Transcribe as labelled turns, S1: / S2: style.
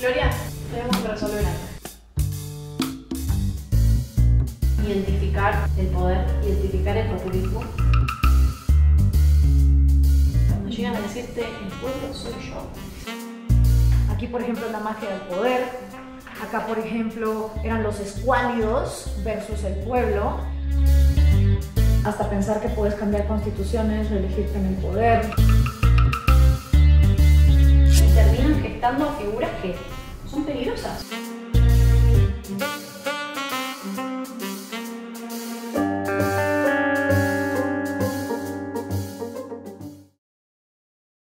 S1: Gloria, tenemos que resolver algo. Identificar el poder, identificar el populismo. Cuando llegan a decirte, el pueblo soy yo.
S2: Aquí, por ejemplo, la magia del poder. Acá, por ejemplo, eran los escuálidos versus el pueblo. Hasta pensar que puedes cambiar constituciones, reelegirte en el poder.
S1: Terminan gestando figuras que son peligrosas.